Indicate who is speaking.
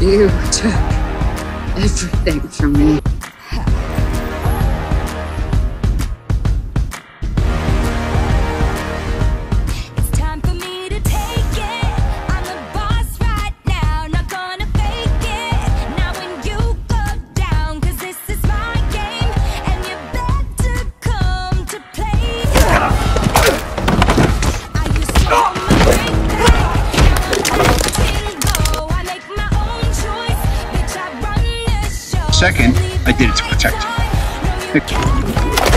Speaker 1: You took everything from me.
Speaker 2: Second, I did it to protect
Speaker 3: you.